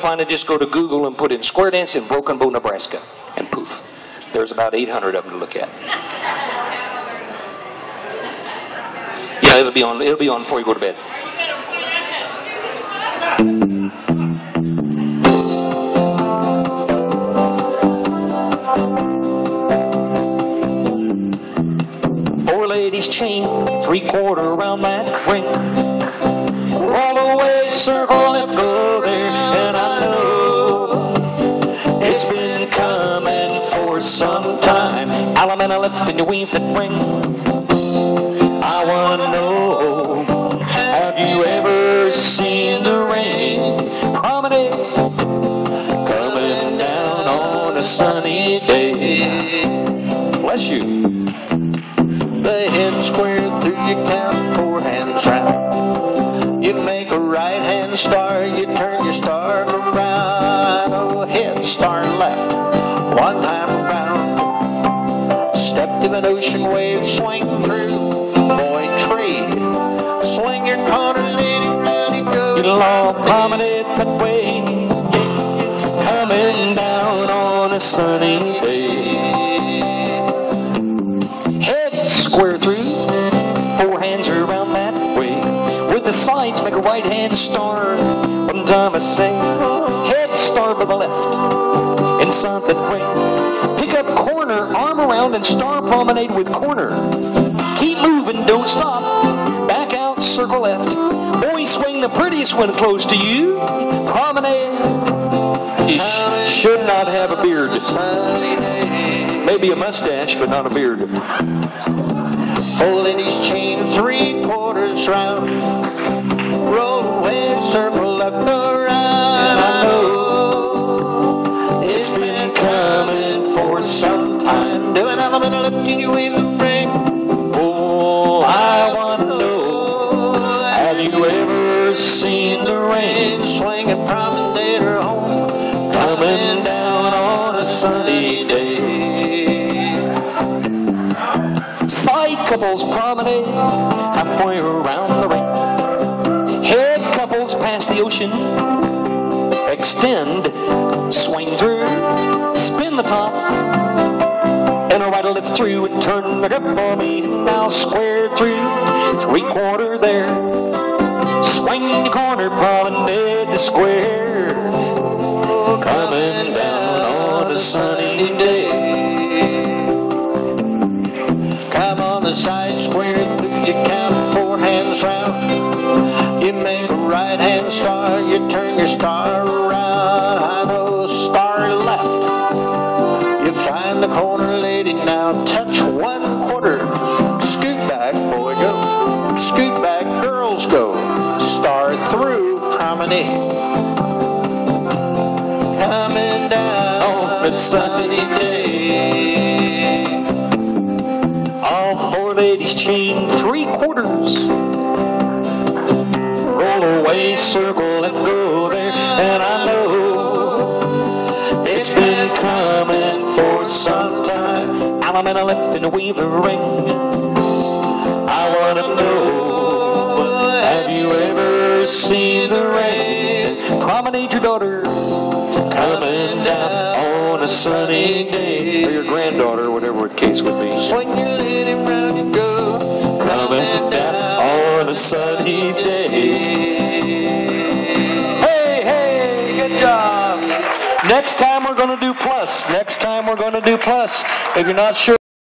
find it, just go to Google and put in square dance in Broken Bow, Nebraska, and poof, there's about 800 of them to look at. Yeah, it'll be on. It'll be on before you go to bed. Four ladies chain, three quarter around that ring. All the way, circle and go there, Allemande left and you weave that ring. I wanna know, have you ever seen the rain promenade coming down on a sunny day? Bless you. The head square through your count, four hands round. You make a right hand star, you turn your star around. Oh, head star left, ocean wave, swing through. Boy, trade. Swing your corner, lady, round you go. It'll all promenade that way, coming down on a sunny day. Head square through, four hands around that way. With the sides, make a right hand star. One time I say, head star by the left, inside that way. And star promenade with corner. Keep moving, don't stop. Back out, circle left. Boy, swing the prettiest one close to you. Promenade. You sh- should not have a beard. Maybe a mustache, but not a beard. Four ladies chain, three quarters round. Roll away, circle up the round. I know it's been coming for some. Oh, I want to know, have you ever seen the rain Swinging promenade or home. coming down on a sunny day? Side couples promenade halfway around the ring. Head couples pass the ocean. Extend, swing through, spin the top. Lift through and turn the grip for me. Now square through, three quarter there. Swing the corner, promenade the square. Coming down on a sunny day. Come on the side square through, you count four hands round. You make a right hand star, you turn your star around. The corner lady now, touch one quarter. Scoot back, boy, go. Scoot back, girls go. Star through, promenade. Coming down on a sunny day. All four ladies chain three quarters. Roll away, circle, Allemande left and weave a ring. I want to know, have you ever seen the rain? Promenade your daughter coming down on a sunny day. Or your granddaughter, whatever the case would be. Next time we're going to do plus. Next time we're going to do plus. If you're not sure.